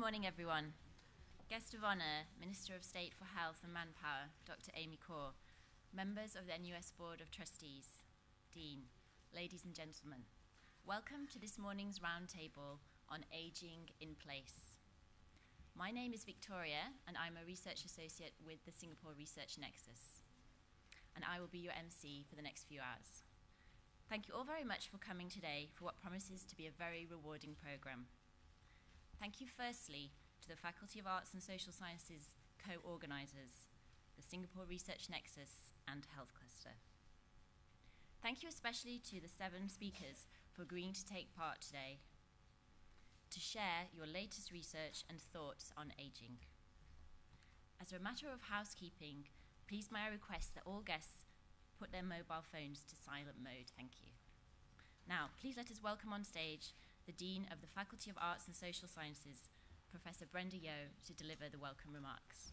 morning, everyone. Guest of Honour, Minister of State for Health and Manpower, Dr. Amy Khor, members of the NUS Board of Trustees, Dean, ladies and gentlemen, welcome to this morning's roundtable on ageing in place. My name is Victoria, and I'm a research associate with the Singapore Research Nexus, and I will be your MC for the next few hours. Thank you all very much for coming today for what promises to be a very rewarding programme. Thank you, firstly, to the Faculty of Arts and Social Sciences co organisers, the Singapore Research Nexus and Health Cluster. Thank you especially to the seven speakers for agreeing to take part today to share your latest research and thoughts on ageing. As a matter of housekeeping, please may I request that all guests put their mobile phones to silent mode. Thank you. Now, please let us welcome on stage the Dean of the Faculty of Arts and Social Sciences, Professor Brenda Yeoh, to deliver the welcome remarks.